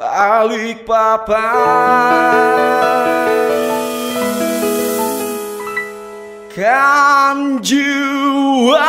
Alik papa kan jiwa